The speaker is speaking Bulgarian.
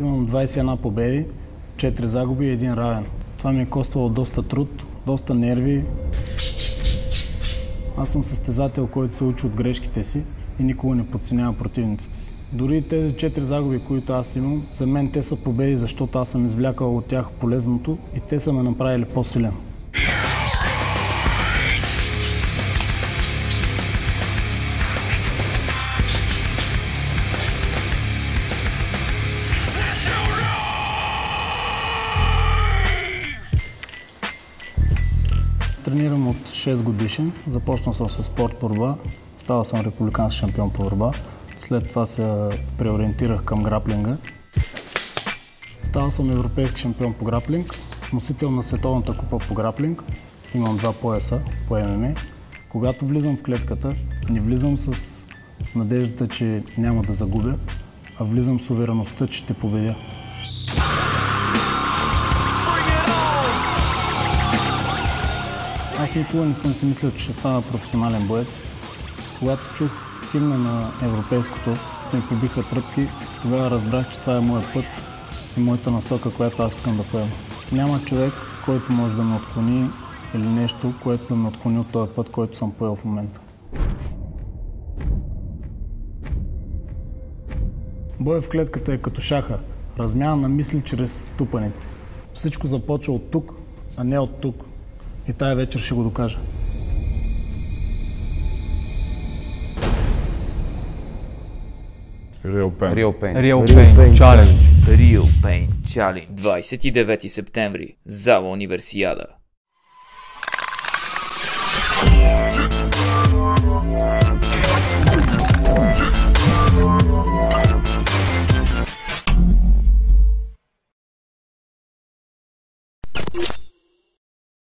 Имам 21 победи, 4 загуби и един равен. Това ми е коствало доста труд, доста нерви. Аз съм състезател, който се учи от грешките си и никога не подценява противниците си. Дори тези 4 загуби, които аз имам, за мен те са победи, защото аз съм извлякал от тях полезното и те са ме направили по-силен. Тренирам от 6 годишен. Започнал съм с спорт борба. Става съм републикански шампион по борба. След това се преориентирах към граплинга. Става съм европейски шампион по граплинг, носител на световната купа по граплинг. Имам два пояса по ММА. Когато влизам в клетката, не влизам с надеждата, че няма да загубя, а влизам с увереността, че ще победя. Аз никога не съм си мислил, че ще стана професионален боец. Когато чух химна на европейското, ми побиха тръпки, тогава разбрах, че това е моят път и моята насока, която аз искам да поема. Няма човек, който може да ме отклони или нещо, което да ме отклони от този път, който съм поел в момента. Бой в клетката е като шаха, размяна на мисли чрез тупаници. Всичко започва от тук, а не от тук. И тая вечер ще го докажа. Real Pain. Real Pain. Real Real Pain Pain Challenge. Real Pain Challenge 29 септември Зала Универсиада